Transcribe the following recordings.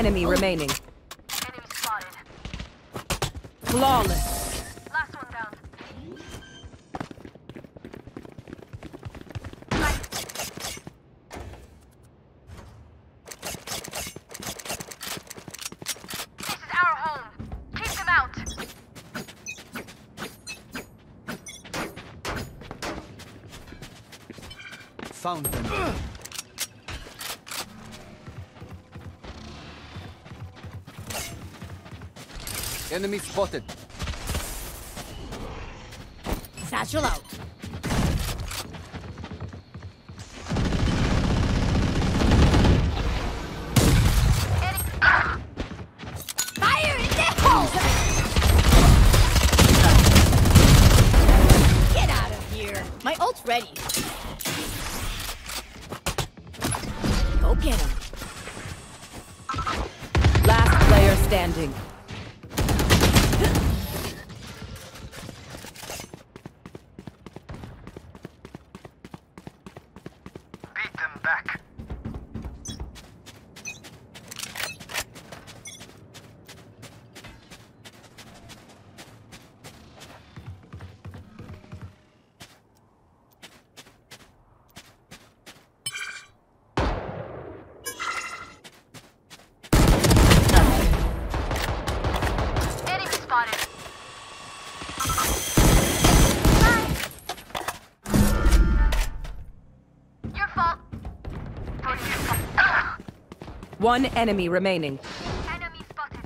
enemy remaining. Enemy spotted. Flawless. Last one down. This is our home. Keep them out. Found them. Enemy spotted. Satchel out. Fire in the hole! Get out of here. My ult's ready. Go get him. Last player standing. One enemy remaining. Enemy spotted.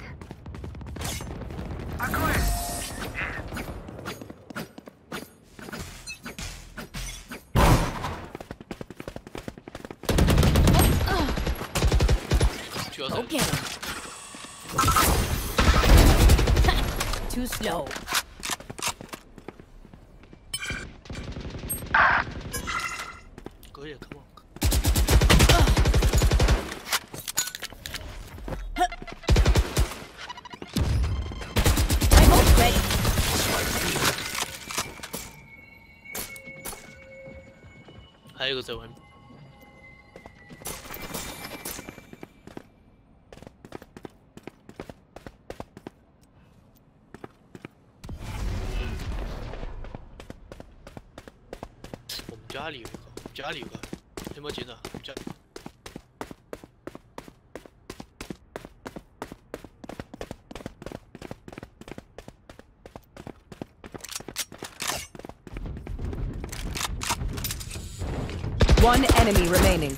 Go get. Too slow. 还有一个在外面。我们家里有一个，家里有个，有没有捡到？我们家。One enemy remaining.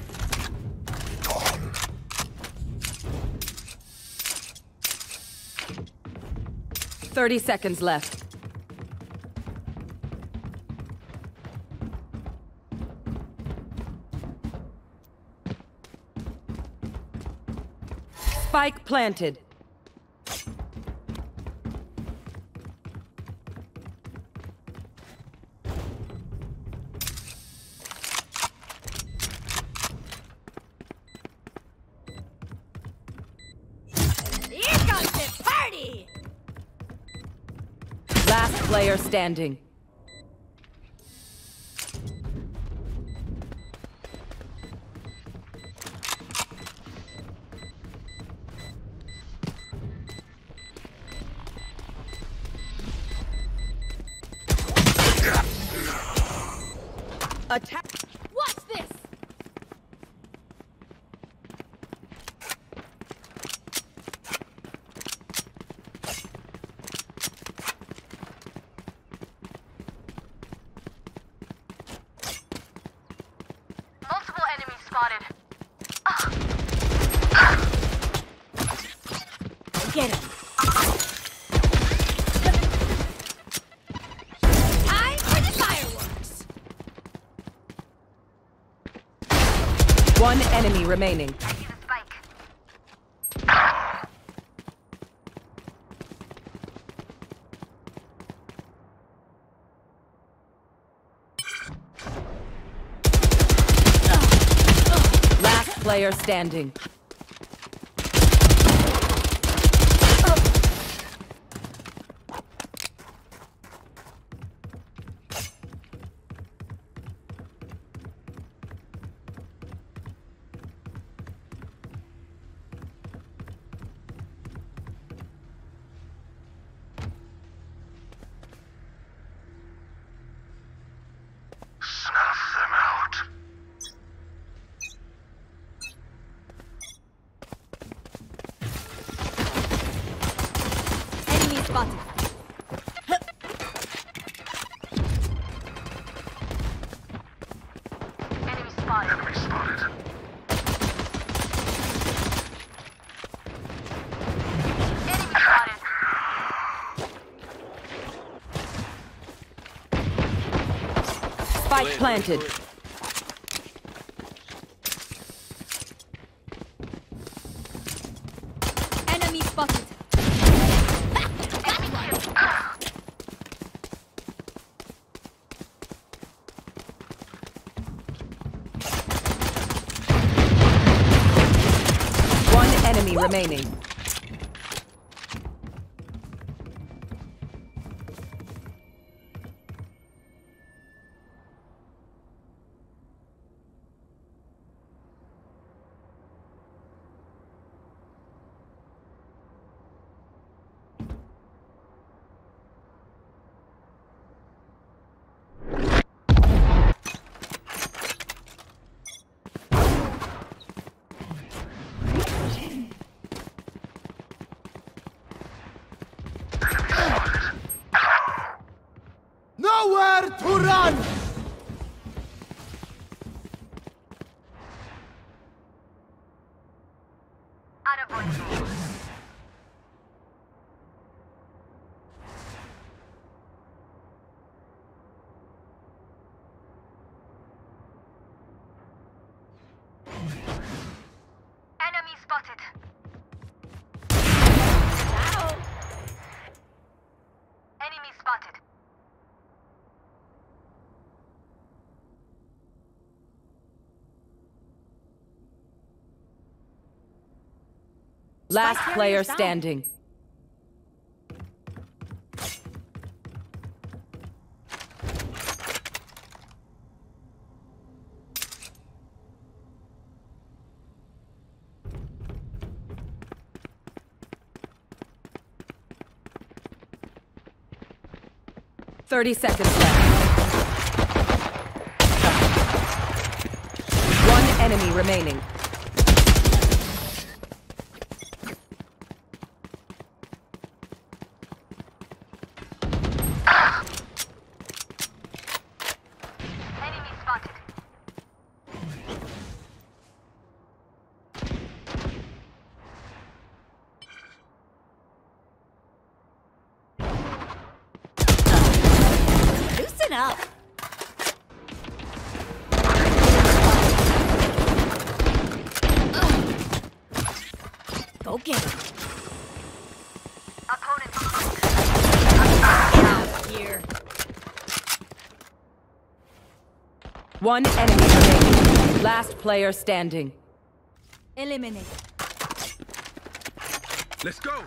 Thirty seconds left. Spike planted. Standing. Attack. What's this? Multiple enemies spotted. Get him. Time for the fireworks! One enemy remaining. spotted. Enemy spotted. Enemy spotted. Enemy spotted. Spike planted. Remaining. Run! Unavoidable. Enemy spotted. Ow. Enemy spotted. Last player standing. Thirty seconds left. One enemy remaining. Up. Go get him. Opponent out here. One enemy remaining. Last player standing. Eliminate. Let's go.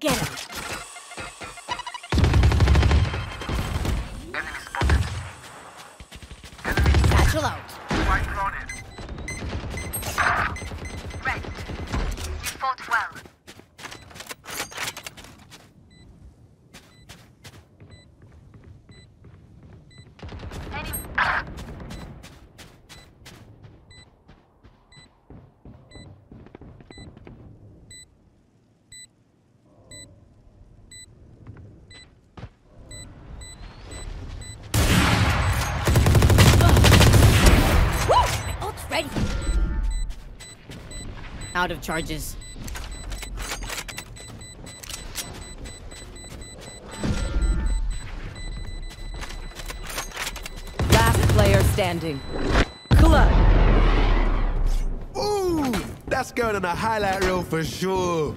Get him. Enemy spotted. Satchel out. Out of charges. Last player standing. Clutch. Ooh, that's going on a highlight reel for sure.